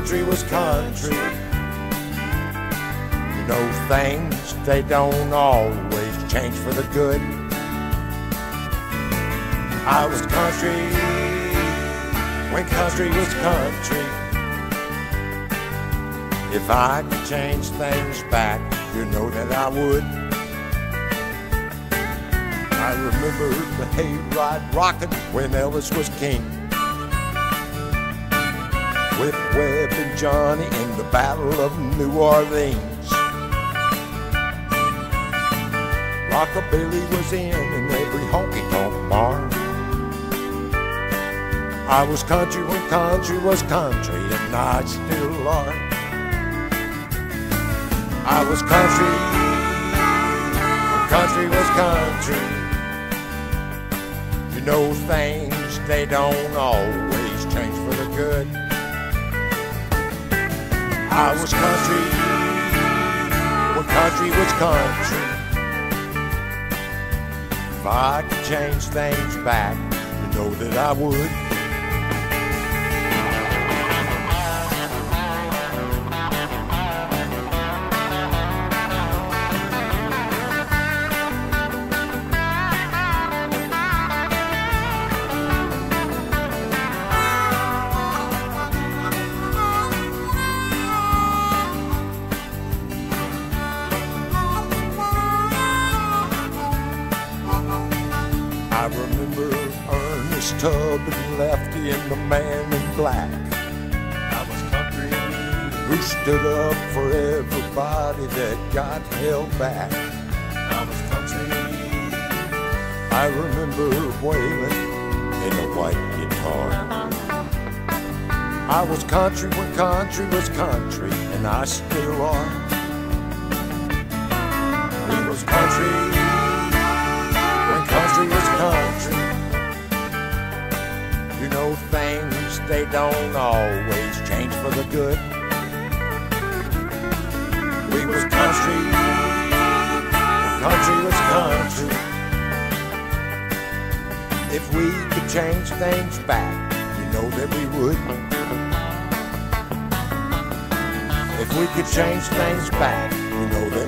country was country. You know, things, they don't always change for the good. I was country when country was country. If I could change things back, you know that I would. I remember the hayride rocking when Elvis was king. With Webb and Johnny in the Battle of New Orleans. Rockabilly was in in every honky tonk bar. I was country when country was country, and I still are. I was country when country was country. You know things, they don't always change for the good. I was country when country was country. If I could change things back, you know that I would. Tubb and Lefty and the man in black. I was country. Who stood up for everybody that got held back. I was country. I remember Waylon in a white guitar. I was country when country was country, and I still are. You know things, they don't always change for the good. We was country country was country. If we could change things back, you know that we would. If we could change things back, you know that.